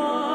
Thank